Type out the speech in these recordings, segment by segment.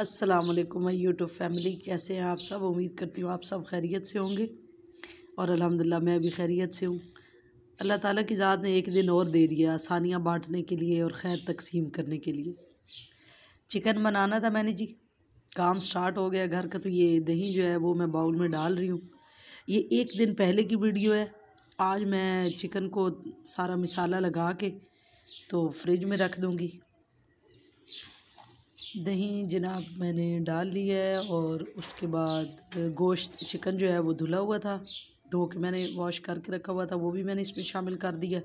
अस्सलाम वालेकुम my YouTube family, कैसे हैं आप सब? उम्मीद करती हूँ आप सब खैरियत से होंगे। और अल्हम्दुलिल्लाह, मैं भी खैरियत से हूँ। अल्लाह ताला की ज़ात ने एक दिन और दे दिया, आसानियाँ बांटने के लिए और खैर तकसीम करने के लिए। चिकन बनाना था मैंने जी। काम स्टार्ट हो गया, घर का तो ये दही जो है, वो मैं बाउल में डाल रही हूँ। ये एक दिन पहले की वीडियो है। आज मैं चिकन को सारा मिसाला लगा के तो फ्रिज में रख दूँगी। दही, जनाब मैंने डाल लिया है और उसके बाद गोश्त, चिकन जो है वो धुला हुआ था, धो के मैंने वॉश करके रखा हुआ था, वो भी मैंने इसमें शामिल कर दिया।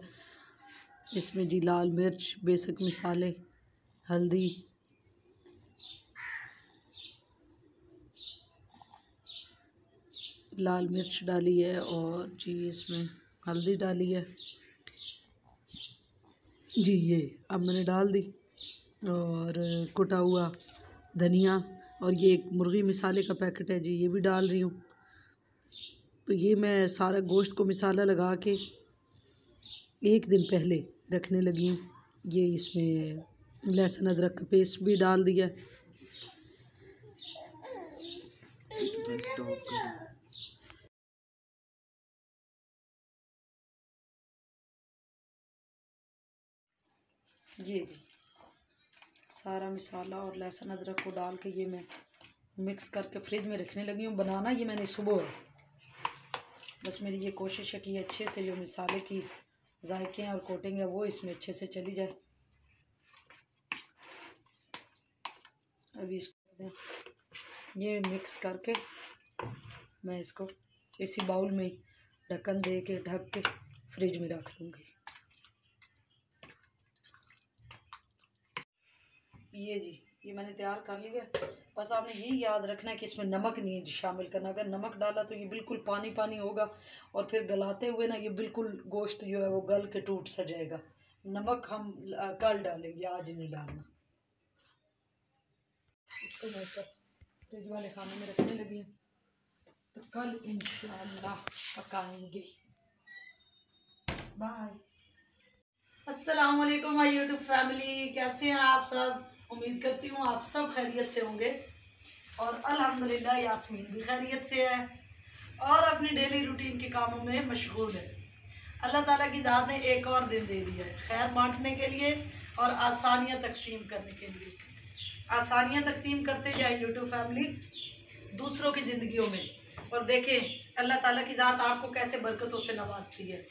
इसमें जी लाल मिर्च, बेसिक मिसाले, हल्दी। लाल मिर्च डाली है और जी इसमें हल्दी डाली है। जी ये, अब मैंने डाल दी। और कुटा हुआ धनिया और ये एक मुर्गी मिसाले का पैकेट है जी, ये भी डाल रही हूँ। तो ये मैं सारा गोश्त को मिसाला लगा के एक दिन पहले रखने लगी हूँ। ये इसमें लहसुन, अदरक का पेस्ट भी डाल दिया। जी जी। सारा मिसाला और लहसुन, अदरक को डाल के ये मैं मिक्स करके फ्रिज में रखने लगी हूँ। बनाना ये मैंने सुबह। है बस मेरी ये कोशिश है कि अच्छे से जो मिसाले की जायके और कोटिंग है वो इसमें अच्छे से चली जाए। अभी इसको ये मिक्स करके मैं इसको इसी बाउल में ढक्कन दे के, ढक के फ्रिज में रख दूँगी। ये जी, ये मैंने तैयार कर लिया बस आपने ये याद रखना है कि इसमें नमक नहीं शामिल करना। अगर नमक डाला तो ये बिल्कुल पानी पानी होगा और फिर गलाते हुए ना ये बिल्कुल गोश्त जो है वो गल के टूट सा जाएगा। नमक हम कल डालेंगे, आज नहीं डालना। इसको मैं फ्रिज वाले खाने में रखने लगी तो कल इंशाल्लाह पकाएँगे। बाय। अस्सलाम वालेकुम माय यूट्यूब फैमिली, कैसे हैं आप सब? उम्मीद करती हूँ आप सब खैरियत से होंगे। और अल्हम्दुलिल्लाह यास्मीन भी खैरियत से है और अपनी डेली रूटीन के कामों में मशगूल है। अल्लाह ताला की ज़ात ने एक और दिन दे दिया है, खैर बांटने के लिए और आसानियाँ तकसीम करने के लिए। आसानियाँ तकसीम करते जाए यूट्यूब फैमिली दूसरों की ज़िंदगियों में और देखें अल्लाह ताला की ज़ात आपको कैसे बरकतों से नवाजती है।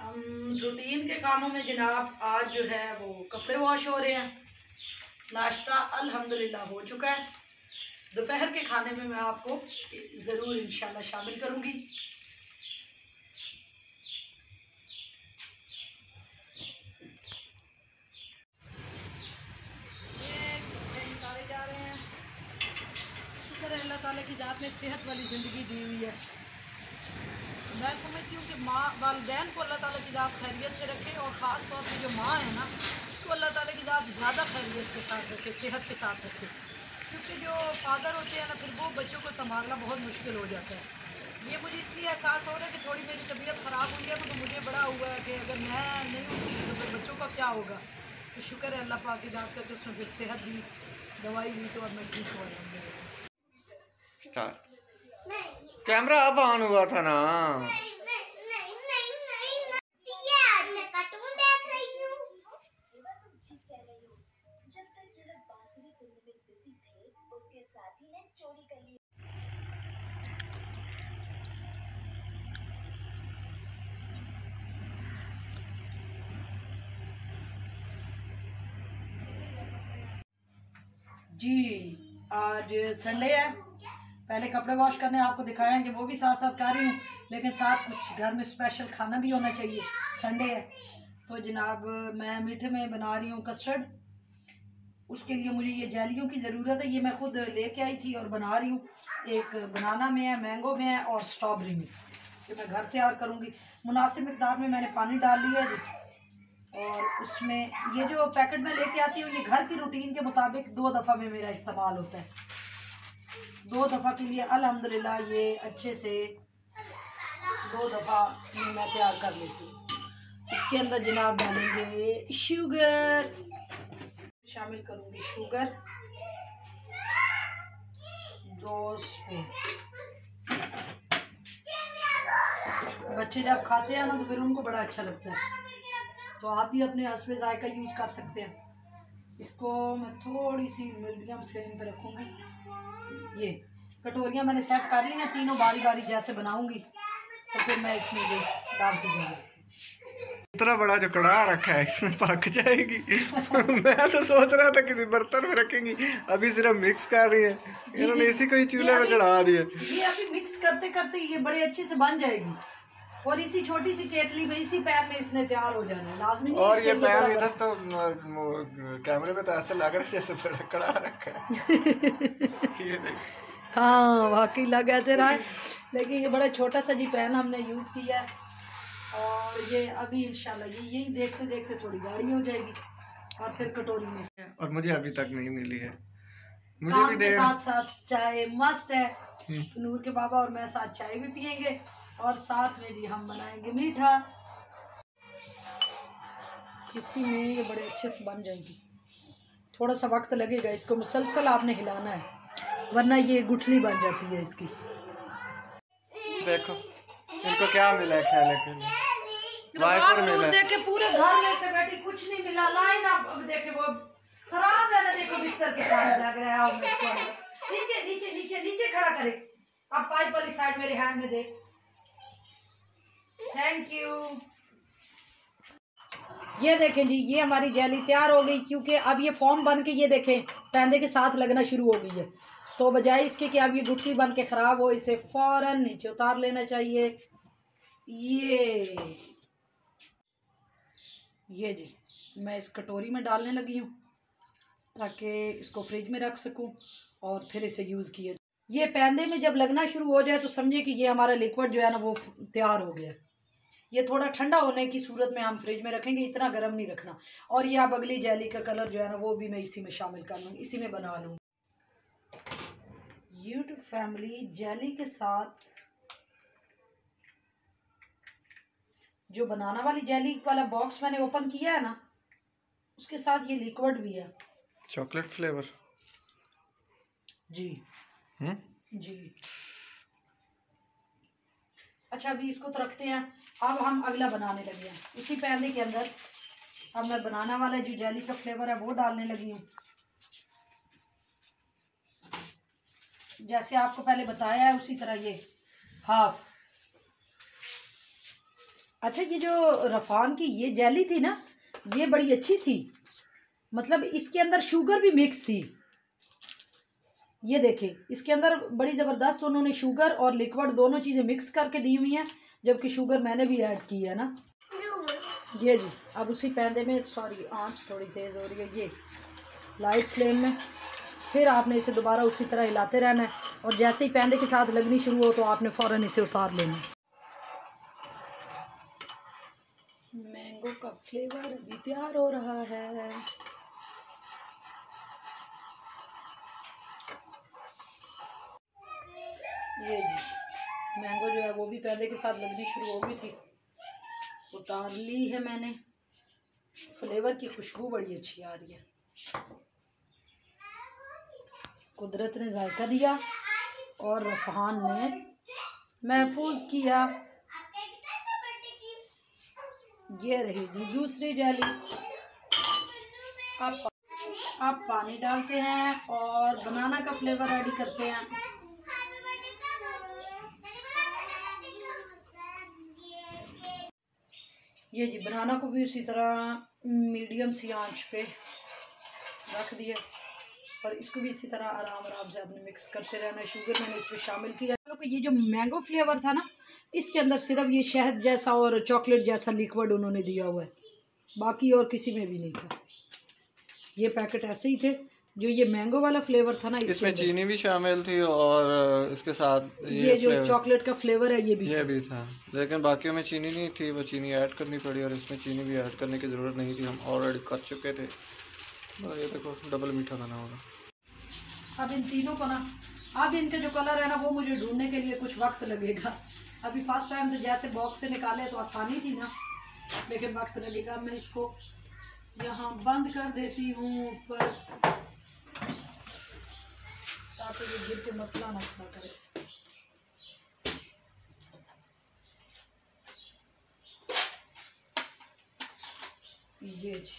रूटीन के कामों में जनाब आज जो है वो कपड़े वॉश हो रहे हैं। नाश्ता अल्हम्दुलिल्लाह हो चुका है। दोपहर के खाने में मैं आपको ज़रूर इंशाल्लाह शामिल करूँगी। अल्लाह ताला की ज़ात ने सेहत वाली ज़िंदगी दी हुई है मैं समझती हूँ कि माँ वालदेन को अल्लाह ताला की ज़ात खैरियत से रखे और ख़ास तौर पर जो माँ है ना उसको अल्लाह ताला की ज़ात ज़्यादा खैरियत के साथ रखे सेहत के साथ रखे। क्योंकि जो फादर होते हैं ना फिर वो बच्चों को संभालना बहुत मुश्किल हो जाता है। ये मुझे इसलिए एहसास हो रहा है कि थोड़ी मेरी तबीयत ख़राब हुई है तो मुझे बड़ा हुआ है कि अगर मैं नहीं होती तो फिर बच्चों का क्या होगा? तो शुक्र है अल्लाह पाक की ज़ात का कि उसमें फिर सेहत भी दवाई भी तो अब मैं ठीक हो जाऊँगी कैमरा अब ऑन हुआ था ना। जी, आज संडे है। पहले कपड़े वॉश करने आपको दिखाया कि वो भी साथ साथ कर रही हूँ, लेकिन साथ कुछ घर में स्पेशल खाना भी होना चाहिए। संडे है। तो जनाब, मैं मीठे में बना रही हूँ कस्टर्ड उसके लिए मुझे ये जैलियों की ज़रूरत है। ये मैं खुद लेके आई थी और बना रही हूँ। एक बनाना में है मैंगो में है और स्ट्रॉबेरी में। ये मैं घर तैयार करूँगी। मुनासिब मकदार में मैंने पानी डाल लिया है और उसमें ये जो पैकेट में लेके आती हूँ, ये घर की रूटीन के मुताबिक दो दफ़ा में मेरा इस्तेमाल होता है। दो दफ़ा के लिए अल्हम्दुलिल्लाह ये अच्छे से दो दफ़ा में तैयार कर लेती हूँ। इसके अंदर जनाब डालेंगे शुगर शामिल करूँगी शुगर दो स्पून बच्चे जब खाते हैं ना तो फिर उनको बड़ा अच्छा लगता है। तो आप भी अपने हसबे जायका यूज़ कर सकते हैं। इसको मैं थोड़ी सी मीडियम फ्लेम पे रखूँगी। ये कटोरियाँ मैंने सेट कर ली हैं तीनों बारी बारी जैसे बनाऊँगी तो फिर मैं इसमें ये डाल दी जाऊँगी। इतना बड़ा जो कड़ा रखा है इसमें पक जाएगी। मैं तो सोच रहा था किसी बर्तन में रखेंगी अभी सिर्फ़ मिक्स कर रही है। इन्होंने इसी को ही चूल्हे में चढ़ा दिया। ये अभी मिक्स करते करते ये बड़े अच्छे से बन जाएगी। और इसी छोटी सी केतली में इसी पैन में इसने तैयार हो जाना है। लाजमी और ये पैन इधर तो कैमरे में तो ऐसा लग रहा है जैसे बड़ा कड़ा रखा है। ये हाँ वाकई लग ऐसे रहा है। लेकिन ये बड़ा छोटा सा जी पैन हमने यूज़ किया है। और ये अभी इंशाल्लाह ये यही देखते देखते थोड़ी गाढ़ी हो जाएगी। और फिर कटोरी में और मुझे अभी तक नहीं मिली है। मुझे भी के साथ साथ चाय मस्त है। हम्म। तो नूर के बाबा और मैं साथ चाय भी पियेंगे। और साथ में जी हम बनाएँगे मीठा। इसी में ये बड़े अच्छे से बन जाएगी। थोड़ा सा वक्त लगेगा इसको मुसलसल आपने हिलाना है वरना ये गुठली बन जाती है इसकी। देखो इनको क्या मिला है खाने के लिए? मिला है। देखे पूरे घर में से बैठी कुछ नहीं मिला। लाइन आप अब देखे वो खराब है ना देखो बिस्तर के साथ लग रहा है। नीचे नीचे नीचे नीचे खड़ा करे। अब पाइप वाली साइड मेरे हैंड में दे थैंक यू ये देखें जी, ये हमारी जेली तैयार हो गई, क्योंकि अब ये फॉर्म बन के, ये देखें, पैंदे के साथ लगना शुरू हो गई है। तो बजाय इसके कि अब ये गुठली बन के ख़राब हो, इसे फ़ौरन नीचे उतार लेना चाहिए। ये। ये जी, मैं इस कटोरी में डालने लगी हूँ, ताकि इसको फ्रिज में रख सकूँ और फिर इसे यूज़ किया ये पैंदे में जब लगना शुरू हो जाए तो समझे कि ये हमारा लिक्विड जो है ना, वो तैयार हो गया। ये थोड़ा ठंडा होने की सूरत में हम फ्रिज में रखेंगे इतना गर्म नहीं रखना। और ये अब अगली जेली का कलर जो है ना वो भी मैं इसी में शामिल कर लूँगी इसी में बना लूँगी। यूट्यूब फैमिली जेली के साथ जो बनाना वाली जेली वाला बॉक्स मैंने ओपन किया है ना उसके साथ ये लिक्विड भी है। चॉकलेट फ्लेवर जी। हम्म? जी। अच्छा अभी इसको तो रखते हैं। अब हम अगला बनाने लगे हैं। उसी पैने के अंदर अब मैं बनाना वाला जो जेली का फ्लेवर है, वो डालने लगी हूँ। जैसे आपको पहले बताया है, उसी तरह ये हाफ़ अच्छा ये जो रफान की ये जेली थी ना, ये बड़ी अच्छी थी। मतलब इसके अंदर शुगर भी मिक्स थी। ये देखें, इसके अंदर बड़ी ज़बरदस्त उन्होंने शुगर और लिक्विड दोनों चीज़ें मिक्स करके दी हुई हैं, जबकि शुगर मैंने भी ऐड की है ना। ये जी, अब उसी पैंदे में सॉरी आँच थोड़ी तेज़ हो रही है, ये लाइट फ्लेम में। फिर आपने इसे दोबारा उसी तरह हिलाते रहना है, और जैसे ही पैंदे के साथ लगनी शुरू हो तो आपने फ़ौरन इसे उतार लेना है। मैंगो का फ्लेवर अभी तैयार हो रहा है। ये जी, मैंगो जो है वो भी पहले के साथ लगनी शुरू हो गई थी। उतार ली है मैंने। फ्लेवर की खुशबू बड़ी अच्छी आ रही है। कुदरत ने जायका दिया और रफहान ने महफूज किया। ये रही जी दूसरी जाली अब अब पानी डालते हैं और बनाना का फ्लेवर रेडी करते हैं। ये जी, बनाना को भी उसी तरह मीडियम सी आँच पे रख दिया और इसको भी इसी तरह आराम आराम से आपने मिक्स करते रहना शुगर मैंने इसमें शामिल किया ये जो मैंगो फ्लेवर था ना, इसके अंदर सिर्फ़ ये शहद जैसा और चॉकलेट जैसा लिक्विड उन्होंने दिया हुआ है। बाकी और किसी में भी नहीं था। ये पैकेट ऐसे ही थे। जो ये मैंगो वाला फ्लेवर था ना इसमें चीनी भी शामिल थी और इसके साथ ये ये जो चॉकलेट का फ्लेवर है ये भी ये भी था। लेकिन बाकियों में चीनी नहीं थी वो चीनी ऐड करनी पड़ी और इसमें चीनी भी ऐड करने की ज़रूरत नहीं थी। हम ऑलरेडी कर चुके थे। और ये देखो डबल मीठा बना होगा अब इन तीनों को ना अब इनके जो कलर है ना वो मुझे ढूँढने के लिए कुछ वक्त लगेगा। अभी फ़र्स्ट टाइम तो जैसे बॉक्स से निकाले तो आसानी थी ना लेकिन वक्त लगेगा। मैं इसको यहाँ बंद कर देती हूँ ऊपर। ताकि ये गिर के मसला ना खड़ा करे। ये जी।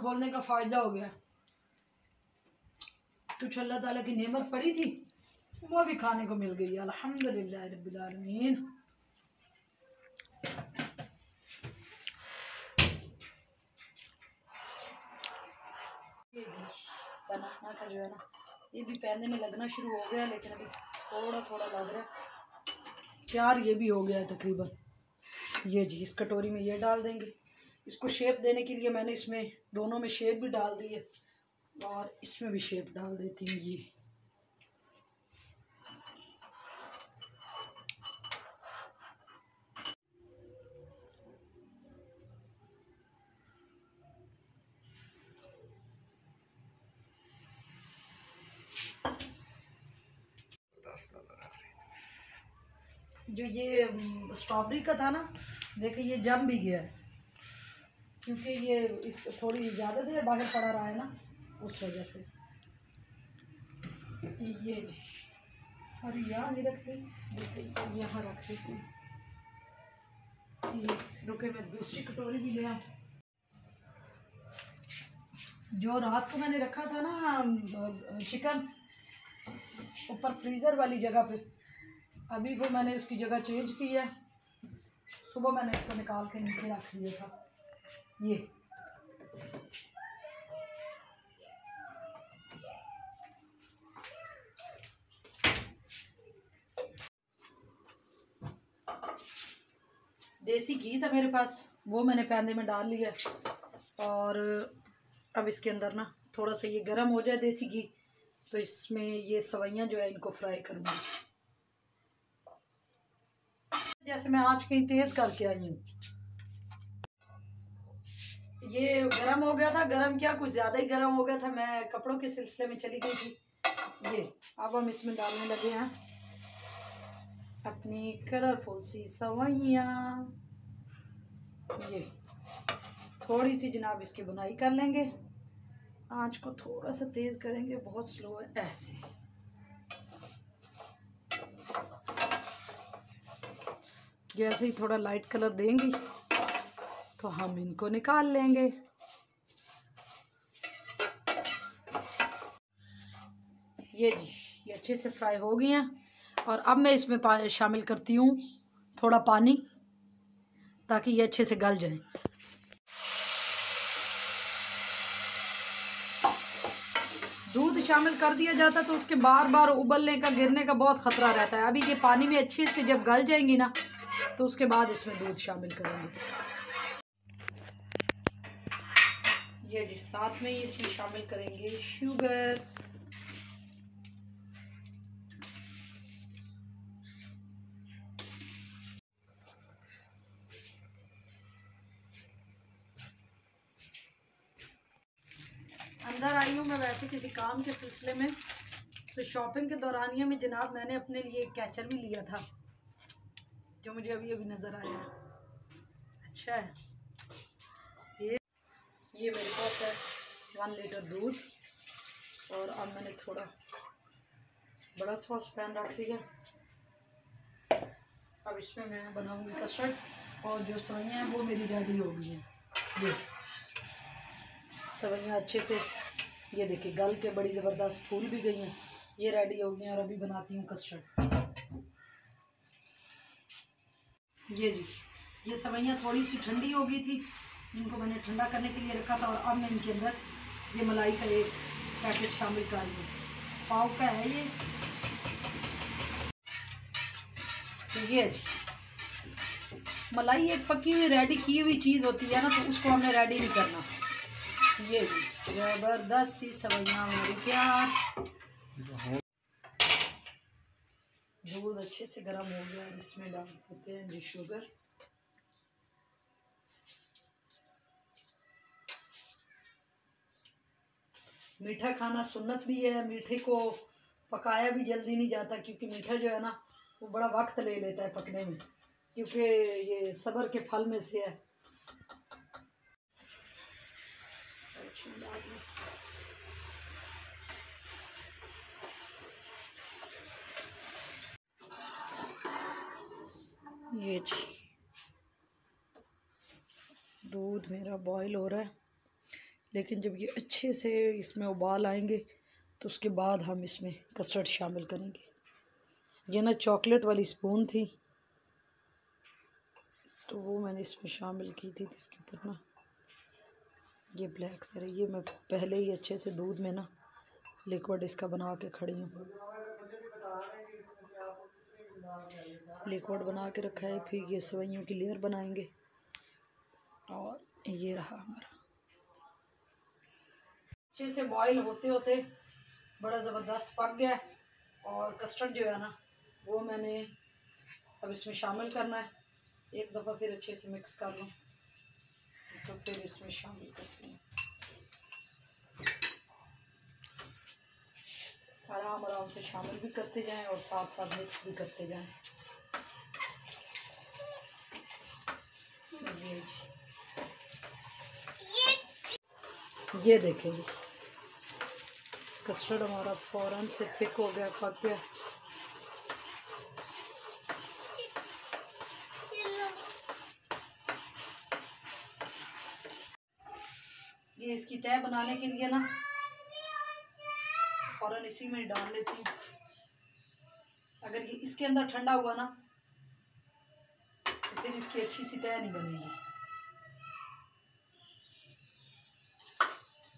खोलने का फ़ायदा हो गया। कुछ अल्लाह ताला की नेमत पड़ी थी? वो भी खाने को मिल गई भी बनाना का जो है ना, ये भी पहनने में लगना शुरू हो गया, लेकिन अभी थोड़ा थोड़ा लग रहा है। प्यार ये भी हो गया है तकरीबन। ये जी, इस कटोरी में ये डाल देंगे। इसको शेप देने के लिए मैंने इसमें, दोनों में शेप भी डाल दी है, और इसमें भी शेप डाल देती हूँ, ये। जो ये स्ट्रॉबेरी का था ना देखिए ये जम भी गया है। क्योंकि ये इस, थोड़ी ज़्यादा देर बाहर पड़ा रहा है ना, उस वजह से। ये सारी यहाँ नहीं देखिए यहाँ रख देती। ये, रुके, मैं दूसरी कटोरी भी ले आऊँ। जो रात को मैंने रखा था ना चिकन, ऊपर फ्रीज़र वाली जगह पे अभी वो मैंने उसकी जगह चेंज की है। सुबह मैंने इसको निकाल के नीचे रख दिया था। ये। देसी घी था मेरे पास। वो मैंने पैंदे में डाल लिया। और अब इसके अंदर ना थोड़ा सा ये गर्म हो जाए देसी घी तो इसमें ये सवैयाँ जो है इनको फ्राई करूँगी। जैसे मैं आज कहीं तेज़ करके आई हूँ। ये गरम हो गया था, गरम क्या, कुछ ज़्यादा ही गरम हो गया था। मैं कपड़ों के सिलसिले में चली गई थी। ये, अब हम इसमें डालने लगे हैं अपनी कलरफुल सी सवैयाँ। ये, थोड़ी सी जनाब इसकी बुनाई कर लेंगे। आँच को थोड़ा सा तेज़ करेंगे, बहुत स्लो है, ऐसे। जैसे ही थोड़ा लाइट कलर देंगी तो हम इनको निकाल लेंगे। ये जी, ये अच्छे से फ्राई हो गई हैं। और अब मैं इसमें शामिल करती हूँ थोड़ा पानी, ताकि ये अच्छे से गल जाए। दूध शामिल कर दिया जाता तो उसके बार बार उबलने का, गिरने का बहुत ख़तरा रहता है। अभी ये पानी में अच्छे से जब गल जाएँगी ना तो उसके बाद इसमें दूध शामिल करेंगे। ये जी, साथ में ही इसमें शामिल करेंगे शुगर। अंदर आई हूँ मैं वैसे किसी काम के सिलसिले में तो शॉपिंग के दौरानिया में जनाब मैंने अपने लिए कैचर भी लिया था। जो मुझे अभी अभी नज़र आया अच्छा है। ये ये मेरे पास है। वन लीटर दूध। और अब मैंने थोड़ा बड़ा सॉस पैन रख दिया अब इसमें मैं बनाऊँगी कस्टर्ड और जो सवैयाँ हैं, वो मेरी रेडी हो गई हैं। ये। सवैयाँ अच्छे से, ये देखिए, गल के बड़ी ज़बरदस्त फूल भी गई हैं। ये रेडी हो गई हैं और अभी बनाती हूँ कस्टर्ड ये जी, ये सवैयाँ थोड़ी सी ठंडी हो गई थी, इनको मैंने ठंडा करने के लिए रखा था और अब मैं इनके अंदर ये मलाई का एक पैकेट शामिल कर रही हूँ। पाव का है ये। तो ये जी, मलाई एक पकी हुई रेडी की हुई चीज़ होती है ना तो उसको हमने रेडी नहीं करना। ये जी, ज़बरदस्त सी सवैयाँ मेरी प्यार। दूध अच्छे से गर्म हो गया इसमें डाल देते हैं जी शुगर। मीठा खाना सुन्नत भी है, मीठे को पकाया भी जल्दी नहीं जाता क्योंकि मीठा जो है ना, वो बड़ा वक्त ले लेता है पकने में, क्योंकि ये सबर के फल में से है। मेरा बॉयल हो रहा है। लेकिन जब ये अच्छे से इसमें उबाल आएँगे तो उसके बाद हम इसमें कस्टर्ड शामिल करेंगे। ये ना चॉकलेट वाली स्पून थी तो वो मैंने इसमें शामिल की थी इसके ऊपर ना ये ब्लैक सर ये मैं पहले ही अच्छे से दूध में ना लिक्विड इसका बना के खड़ी हूँ। लिक्विड बना के रखा है, फिर ये सवैयों की लेयर बनाएँगे। और ये रहा हमारा। अच्छे से बॉईल होते होते बड़ा ज़बरदस्त पक गया और कस्टर्ड जो है ना, वो मैंने अब इसमें शामिल करना है। एक दफ़ा फिर अच्छे से मिक्स कर लूँ तो फिर इसमें शामिल करती हूँ। आराम आराम से शामिल भी करते जाएँ और साथ साथ मिक्स भी करते जाएँ। ये जी। ये देखेंगे। कस्टर्ड हमारा फ़ौरन से थिक हो गया, पक गया। ये इसकी तय बनाने के लिए ना, फ़ौरन इसी में डाल लेती हूँ। अगर ये इसके अंदर ठंडा हुआ ना तो फिर इसकी अच्छी सी तय नहीं बनेगी।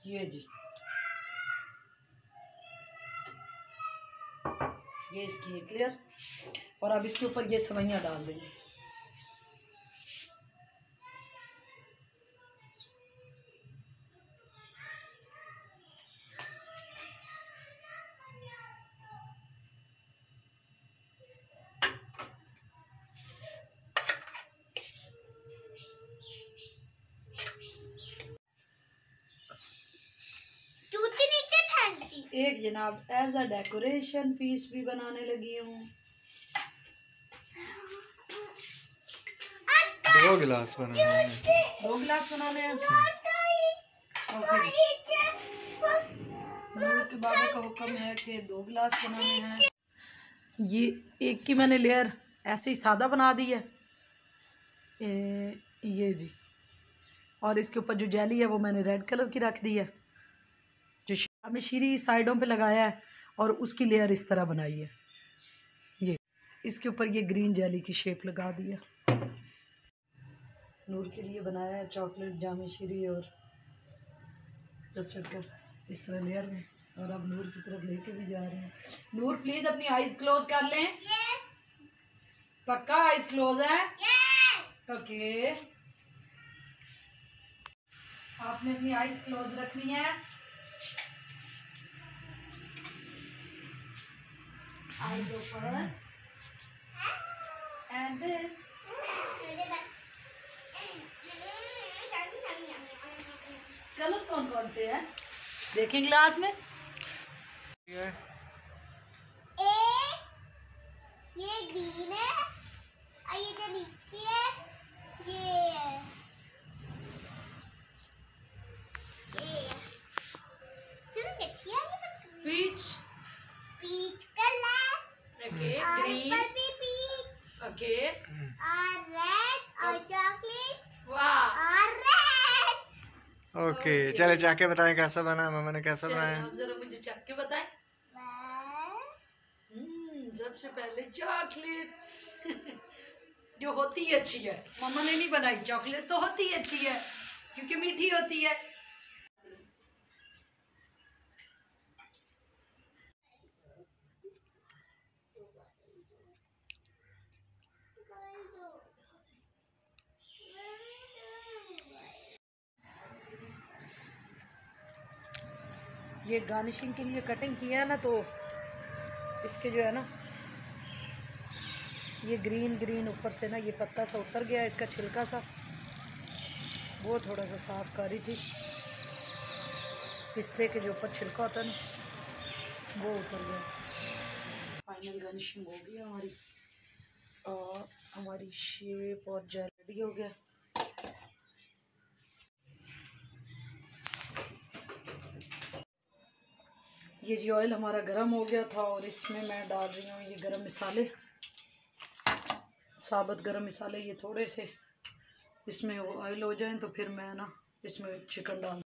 ये जी। ये इसकी है क्लियर और अब इसके ऊपर ये सवैयाँ डाल देंगे। एक जनाब एज अ डेकोरेशन पीस भी बनाने लगी हूँ। दो गिलास बनाने हैं। दो गिलास बनाने हैं? के बाबा का हुक्म है कि दो गिलास बनाने हैं। ये एक की मैंने लेयर ऐसे ही सादा बना दी है। ए, ये जी। और इसके ऊपर जो जेली है वो मैंने रेड कलर की रख दी है। हमने शीरी साइडों पे लगाया है और उसकी लेयर इस तरह बनाई है। ये इसके ऊपर ये ग्रीन जेली की शेप लगा दी है। नूर के लिए बनाया है चॉकलेट जामे शीरी और कस्टर्ड का इस तरह लेयर में। और अब नूर की तरफ़ लेके भी जा रहे हैं। नूर प्लीज़ अपनी आईज क्लोज कर लें। पक्का आईज क्लोज है? ओके आपने अपनी आईज क्लोज रखनी है। Eyes open. And this. Colour कौन कौन से हैं? देखें ग्लास में। ये ये ग्रीन है और ये जो नीचे है ये ये सुन अच्छी है ये पीच पीच कलर ओके और ग्रीन ऊपर भी पीच ओके और रेड और चॉकलेट वाह और रेड ओके चले चाके बताएँ कैसा बना मामा ने कैसा बनाया? आप जरा मुझे चख के बताएँ। हम्म, सबसे पहले चॉकलेट। जो होती है अच्छी है। मम्मा ने नहीं बनाई चॉकलेट तो होती है अच्छी है क्योंकि मीठी होती है। ये गार्निशिंग के लिए कटिंग किया है ना तो इसके जो है ना, ये ग्रीन ग्रीन ऊपर से ना ये पत्ता सा उतर गया इसका छिलका सा। वो थोड़ा सा साफ़ करी थी। पिस्ते के जो ऊपर छिलका होता ना, वो उतर गया। फाइनल गार्निशिंग हो गई हमारी। और हमारी शेप और जेल रेडी हो गया। ये जी ऑयल हमारा गर्म हो गया था और इसमें मैं डाल रही हूँ ये गरम मसाले। साबुत गरम मसाले ये थोड़े से। इसमें ऑयल हो जाए तो फिर मैं ना इसमें चिकन डाल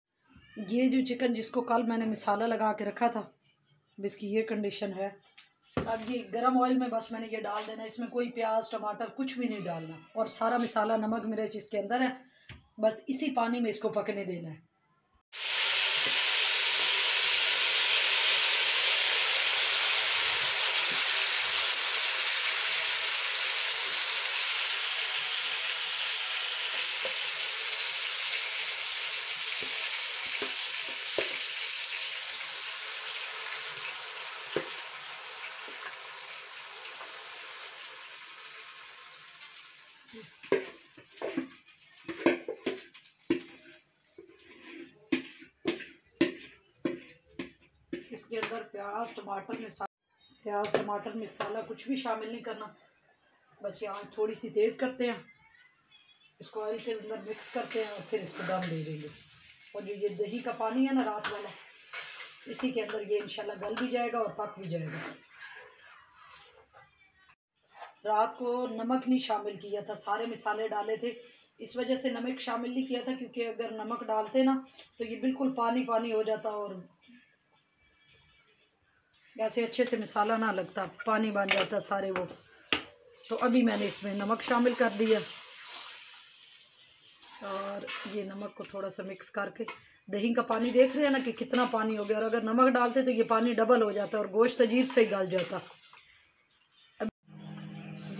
ये जो चिकन जिसको कल मैंने मसाला लगा के रखा था इसकी ये कंडीशन है। अब ये गरम ऑयल में बस मैंने ये डाल देना, इसमें कोई प्याज, टमाटर कुछ भी नहीं डालना। और सारा मसाला नमक, मिर्च इसके अंदर है। बस इसी पानी में इसको पकने देना है। इसके अंदर प्याज, टमाटर, मसाला प्याज, टमाटर, मसाला कुछ भी शामिल नहीं करना। बस यहाँ थोड़ी सी तेज़ करते हैं। इसको ऑयल के अंदर मिक्स करते हैं और फिर इसको दम दे देंगे। और जो ये दही का पानी है ना रात वाला, इसी के अंदर ये इंशाल्लाह गल भी जाएगा और पक भी जाएगा। रात को नमक नहीं शामिल किया था, सारे मसाले डाले थे। इस वजह से नमक शामिल नहीं किया था, क्योंकि अगर नमक डालते ना तो ये बिल्कुल पानी पानी हो जाता और ऐसे अच्छे से मसाला ना लगता पानी बन जाता सारे वो। तो अभी मैंने इसमें नमक शामिल कर दिया। और ये नमक को थोड़ा सा मिक्स करके दही का पानी देख रहे हैं ना कि कितना पानी हो गया और अगर नमक डालते तो ये पानी डबल हो जाता और गोश्त अजीब से ही गल जाता। अब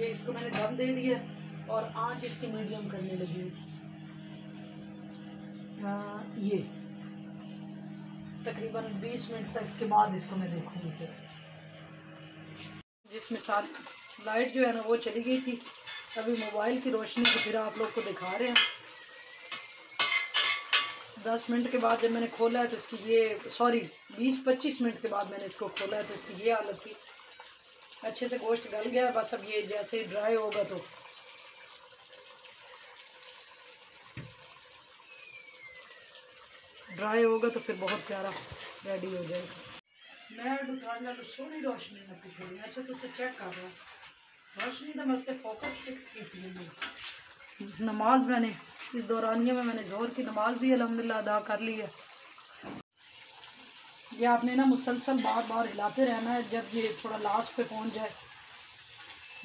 ये इसको मैंने दम दे दिया और आँच इसकी मीडियम करने लगी हूँ। हाँ, ये। तकरीबन 20 मिनट तक के बाद इसको मैं देखूँगी फिर। जिसमें साल लाइट जो है ना वो चली गई थी, अभी मोबाइल की रोशनी से फिर आप लोग को दिखा रहे हैं। दस मिनट के बाद जब मैंने खोला है तो इसकी ये सॉरी बीस पच्चीस मिनट के बाद मैंने इसको खोला है तो इसकी ये हालत थी। अच्छे से गोश्त गल गया, बस अब ये जैसे ड्राई होगा तो ड्राई होगा तो फिर बहुत प्यारा रेडी हो जाएगा। मैं दुकान सोनी रोशनी में पिछड़ी अच्छा तो चेक कर रहा रोशनी तो मैं फोकस फिक्स की थी नमाज़ मैंने इस दौरानिया में मैंने ज़ोर की नमाज़ भी अलहमदिल्ला अदा कर ली है। ये आपने ना मुसलसल बार बार हिलाते रहना है जब ये थोड़ा लास्ट पे पहुँच जाए।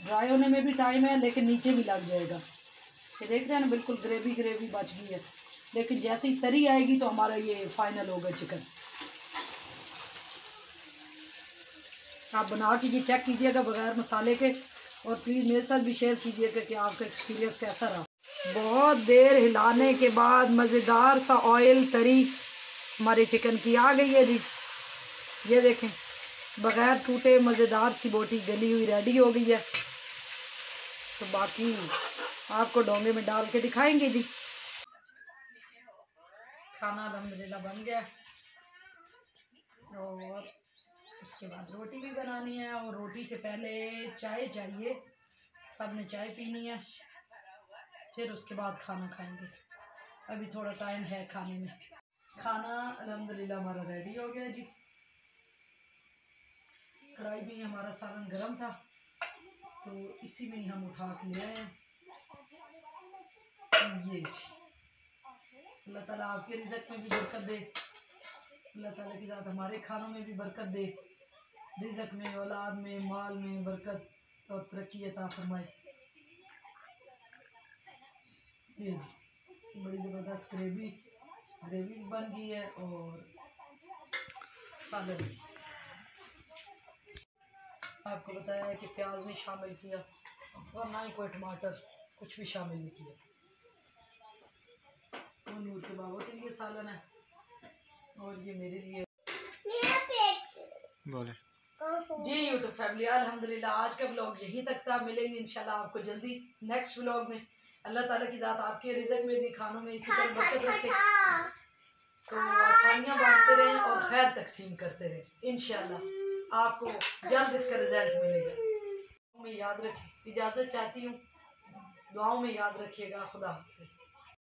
ड्राई होने में भी टाइम है लेकिन नीचे भी लग जाएगा। ये देख रहे हैं ना बिल्कुल ग्रेवी ग्रेवी बच गई है। लेकिन जैसे ही तरी आएगी तो हमारा ये फाइनल होगा चिकन आप बना के ये चेक कीजिएगा बगैर मसाले के और प्लीज़ मेरे साथ भी शेयर कीजिएगा कि आपका एक्सपीरियंस कैसा रहा. बहुत देर हिलाने के बाद मज़ेदार सा ऑयल तरी हमारे चिकन की आ गई है जी. ये देखें, बगैर टूटे मज़ेदार सी बोटी गली हुई रेडी हो गई है. तो बाकी आपको डोंगे में डाल के दिखाएँगे जी. खाना अलहमदिल्ला बन गया। और उसके बाद रोटी भी बनानी है और रोटी से पहले चाय चाहिए। सबने चाय पीनी है। फिर उसके बाद खाना खाएँगे। अभी थोड़ा टाइम है खाने में। खाना अलहमदिल्ला हमारा रेडी हो गया जी। कढ़ाई में हमारा सालन गर्म था तो इसी में ही हम उठा के ले आए हैं। ये जी। अल्लाह ताला आपके रिजक में भी बरकत दे। अल्लाह ताला की ज़ात हमारे खानों में भी बरकत दे। रिजक में, औलाद में, माल में बरकत और तरक्की अता फरमाए। ये बड़ी ज़बरदस्त ग्रेवी ग्रेवी बन गई है और सालन। आपको बताया है कि प्याज नहीं शामिल किया और ना ही कोई टमाटर कुछ भी शामिल नहीं किया। के बाबा के लिए सालन है। और ये मेरे लिए। बोले। जी यूट्यूब फैमिली अल्हम्दुलिल्लाह आज का व्लॉग यहीं तक था। मिलेंगे इंशाल्लाह आपको जल्दी नेक्स्ट व्लॉग में। अल्लाह ताला की ज़ात आपके रिजक में भी खानों में इसी तरह बरकत रखे। तो आसानियाँ बांटते रहें और खैर तकसीम करते रहें। इन आपको जल्द इसका रिज़ल्ट मिलेगा। में याद रखें। इजाज़त चाहती हूँ। दुआओं में याद रखिएगा। खुदा हाफिज़।